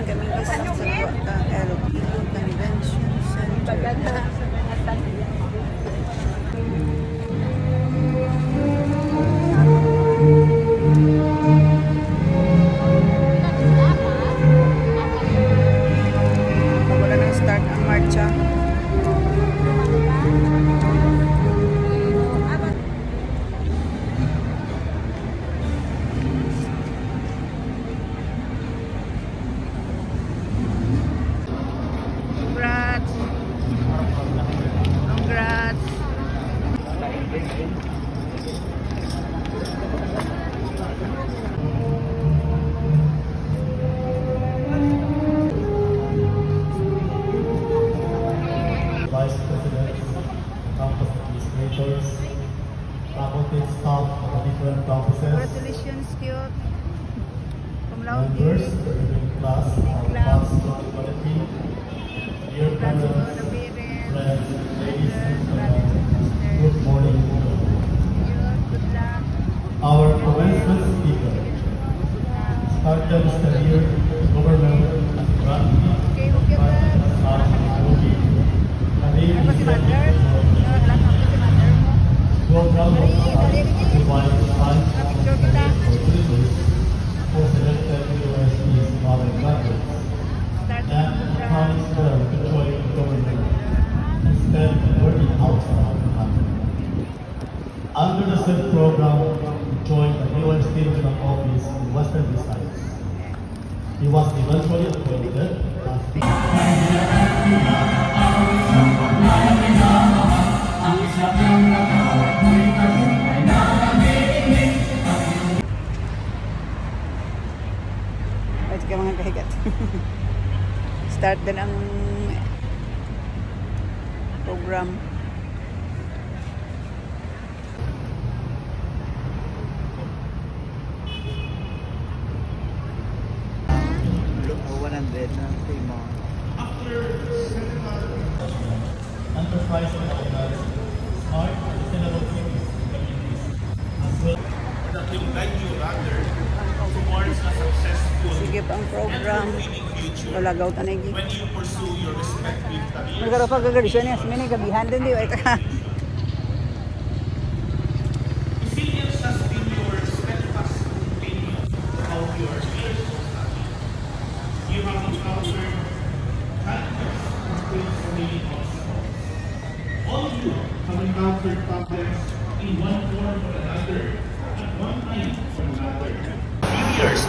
Waiting kami isa sa Gua ka LPU Convention Center. allowed you to class, class. The UST Regional Office in Western Visayas. He was eventually appointed as Wait ka mga kahigat. Start din ang um, program. Will guide you rather towards a successful Sige pa ang program. Lalagaw tanay gi. when you pursue your respective careers. Nagkaro pa gagarisyon niya. Simini gabihan din di. Ka.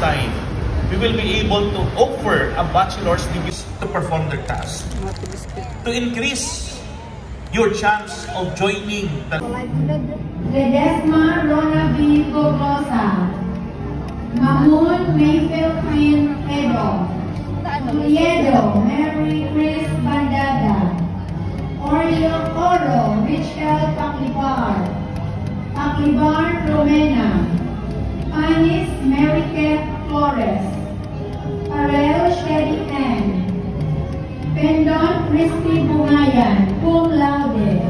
Time, we will be able to offer a bachelor's degree to perform their task. To increase your chance of joining the Ledesma Rona B. Gobrosa. Mamun Mayfield Queen Edo. Tuliedo Mary Chris Bandada. Oreo Oro Richel Pakibar. Pakibar Romena. Panis Mary Kate Flores. Parel Shelly Ann. Pendon Christy Bungayan, cum laude.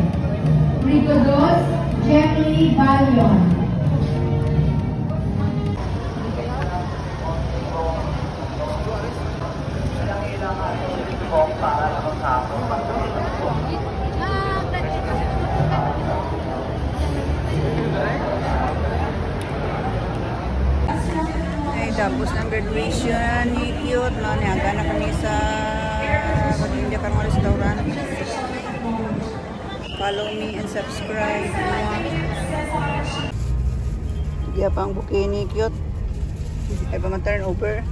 Rigodos Jeffrey Balion. Ay, tapos ng graduation ni Cute, no? Niyaga na kami sa Patinja Karma Restaurant. Follow me and subscribe. Sige pa ang bouquet ni Cute. Ay pa ma-turn over.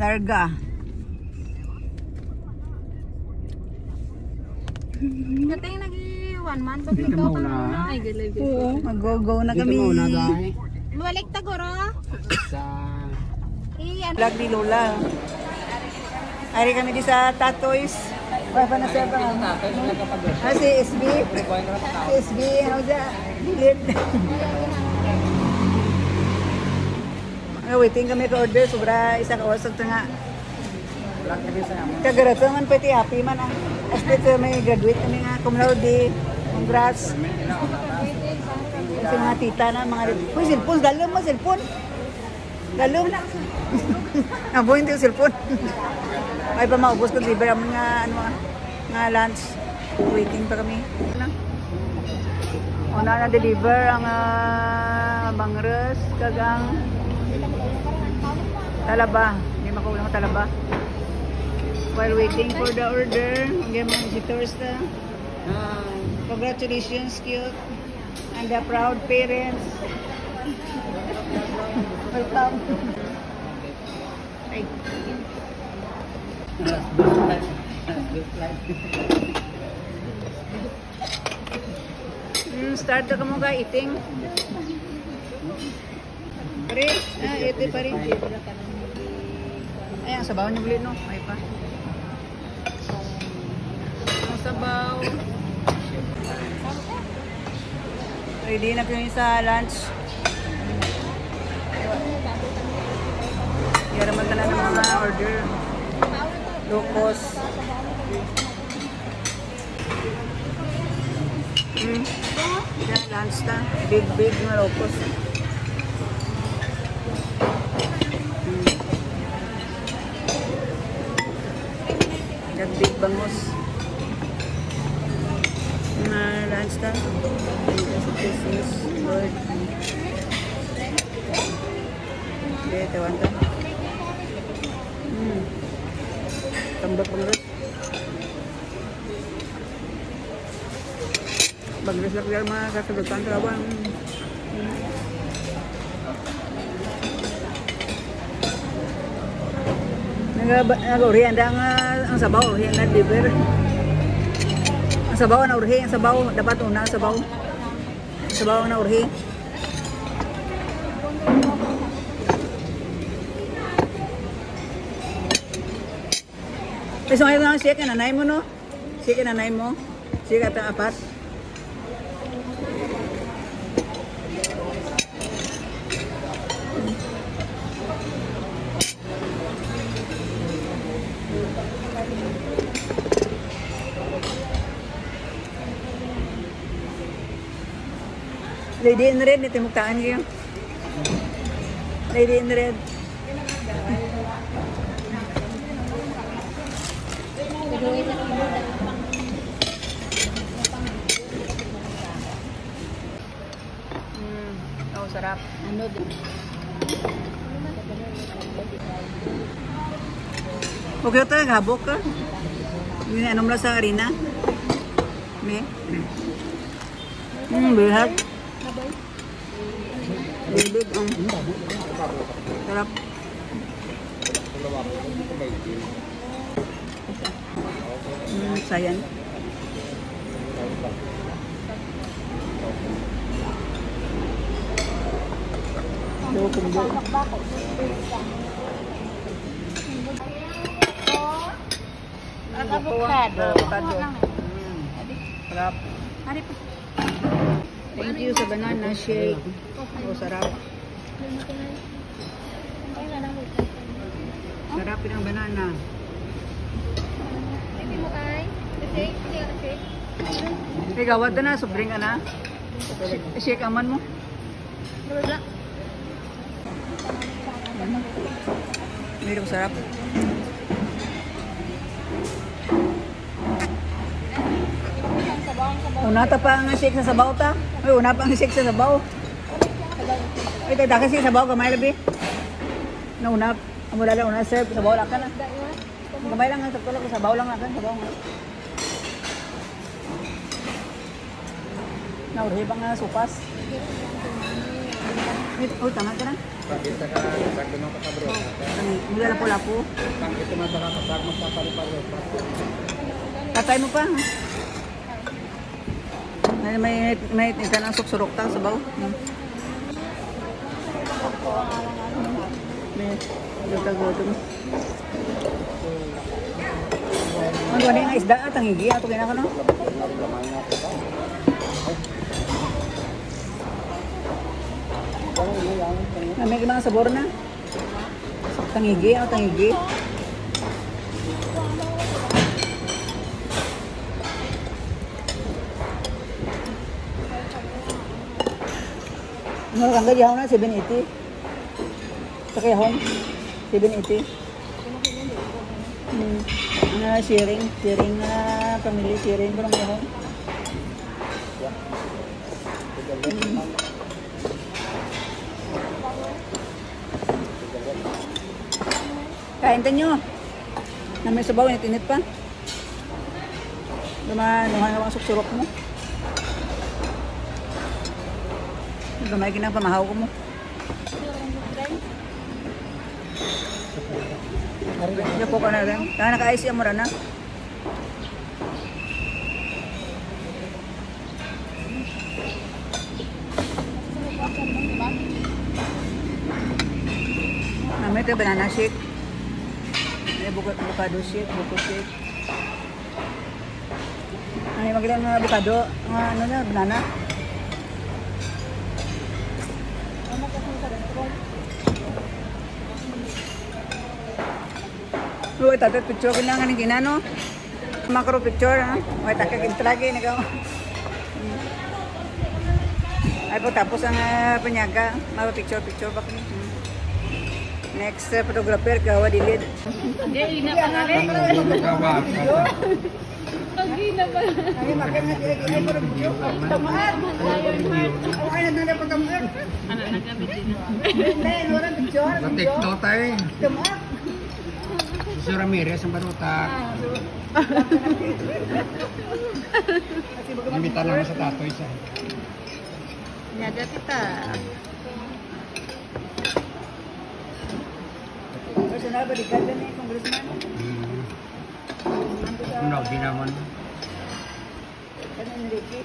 Larga. Nagi one month pag ikaw ka na ay galay. Oo, mag-go-go na kami. Luwalik ta goro. sa Eh ano Vlog ni Lola. Ari kami di sa Tatoys. Ay, pa na sir pa. Ah, si SB. Si SB, ano dyan? Dilid. Ah, waiting kami ka order. Sobra isa ka oras ito nga. Kagarato man pati happy man ah. As dito may graduate kami nga. Cum laude. Congrats. Kasi mga tita na, mga... Uy, cellphone. Galom mo, cellphone. Galom. Nabuhin yung cellphone. Ay pa maubos ko, libre ang mga ano nga lunch. Waiting pa kami. Ano? Una na deliver ang uh, bangres kagang talaba. Hindi makulang talaba. While waiting for the order, ang mga visitors na. Congratulations, cute. And the proud parents. Welcome. Ay. Hmm, start ka mo ka eating. Pare, ah, ito pa rin. Ay, ang sabaw niyo ulit, no? Ay pa. Ang sabaw. Ready na kami sa lunch. Kaya naman talaga ng mga order. Low cost. Hmm. Yan, lunch na. Big, big na low cost. Hmm. Yan, big bangus. Na lunch na. This is good. Okay, tawan ka. Hmm. Tambak bangres. Bangres lang yan mga kasagutan kawan. Nag-urihan ang, uh, ang sabaw, urihan na liver. Ang sabaw na urhi, ang sabaw, dapat una ang sabaw. Ang sabaw na urhi. Kasi ngayon lang siya, kananay mo no? Siya kananay mo? Siya katang apat? Lady in red, ito muktaan kayo. Lady in red. Mm, oh, sarap. Ano Okay ito, habok ka. Yung ano mo sa arena. May. Hmm, bihat. Bibig ang sarap. Hmm, sayang. Daw kumbo. Avocado. Avocado. Mm. Sarap. Thank you sa banana shake. Oh, sarap. Sarap yun ang banana. Eh, gawad na na. Sobrang ka na. Sh- Shake aman mo. Medyo sarap. Una ta pa ang shake sa sabaw ta. Ay, una pa ang shake sa sabaw. Ay, tada kasi sabaw kamay labi. Na una, ang wala lang una serve sabaw lang ka na. Kamay lang sa tulog sabaw lang lang sabaw. nga. Na uri ba nga supas? Oh, tama ka na. Pagkita ka, bagdo ng kasabro. Ano, mula na po lapo. Pang ito man baka kapag magpapalo-palo. Tatay mo pa, ha? May, may, may, may ka ng suksurok ta sa baw. Hmm. May, gutag-gutag. Ang gani nga isda at ang higi ato kina no. Na may mga sabor na. Tangigi, ano tangigi? Ano kang gayahon na 780? Sa kayahon 780. Hmm. Ano sharing, sharing na pamilya, sharing ko ng kayahon. Hmm. Kain tayo. Na may sabaw, init pa. Naman, naman naman suksurok mo. Gamay kinang pamahaw ko mo. Yapo ka na rin. Kaya naka-ice yung mura na. Namay ito banana shake. May avocado shake, buko shake. Ay, ano na, banana. Uy, tatay, picture ko lang ng ginano. Macro picture, ha? Uy, takay kintragi, nagawa. Ay po, tapos ang uh, panyaga. Mga picture-picture kami? Hmm. Next uh, photographer, kawa dilid. Hindi, na pa nga rin. Ay, makin na ay ay pero video. Tamaan. Okay na na pagkamaan. Ano na kami din. Hindi, wala picture. Sa TikTok tayo eh. Tamaan. Si Ramirez ang baruta. Imita lang sa tatoy siya. Nyaga kita. Personal bodyguard na ni congressman. Hmm. Ano, di naman. Ano ni Ricky?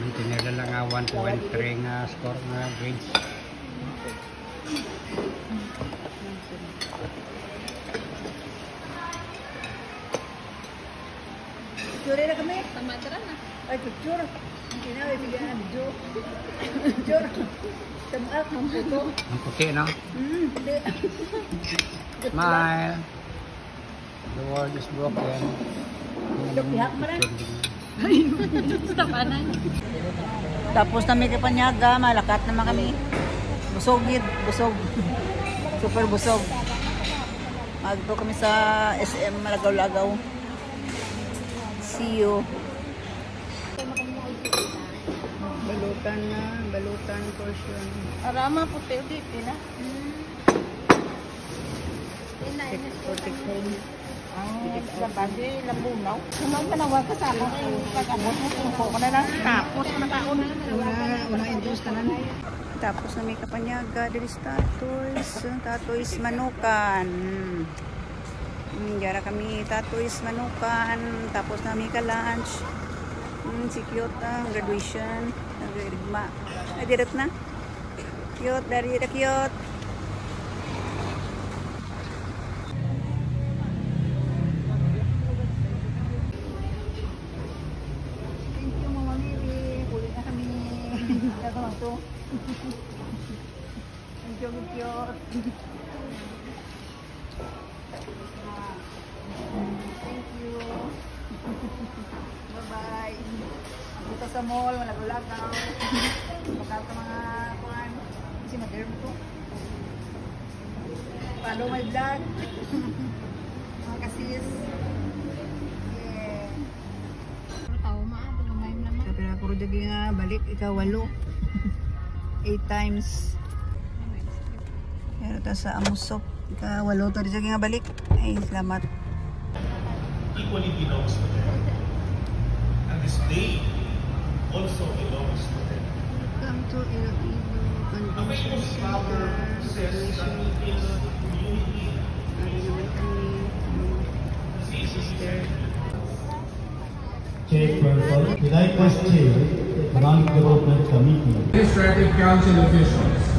Maintinir lang nga 1.3 nga score nga grades. Picture na kami. Tama tara na. Ay, picture. Hindi na, ay bigyan na video. Picture. Tamaan ang photo. Ang puti, no? Hmm, hindi. Smile. The world is broken. Piyak mo panan. Tapos na may kapanyaga, malakat naman kami. Busog gid, busog. Super busog. Magto kami sa SM Malagaw-Lagaw. See you. Balutan na, balutan portion. Arama puti ulit. Ina. Take home. Ang sa bagi, labunaw. Kumang panawa ka sa ako. Pag-abot mo, tungko ko na lang. Tapos, na. Una, una induce tanan. Tapos na may kapanyaga, dili sa tatoys. Tatoys manukan. Hmm, Diyan na kami tatoys manukan. Tapos na may ka-lunch. Hmm, si cute ang graduation. Nag-rigma. Ay, direct na. Cute, dari na cute. Thank you, Mama Miri. Uli na kami. Ito to. Thank you, cute. Thank you. Bye-bye. Dito sa mall, malagulagaw. Bakal ka mga kuhan. Kasi mag-air mo to. Follow my vlog. mga kasis. Yeah. Tao maado, gamay naman. Tapi ako rin nga balik, ikaw walo. Eight times. Pero ta sa amusok, ikaw walo to rin dagi nga balik. Ay, salamat. equally belongs to them. And this day also belongs to them. Welcome to Iloilo famous proverb says that in community, Chairperson, the likewise chair, Economic Development Committee. Administrative Council officials.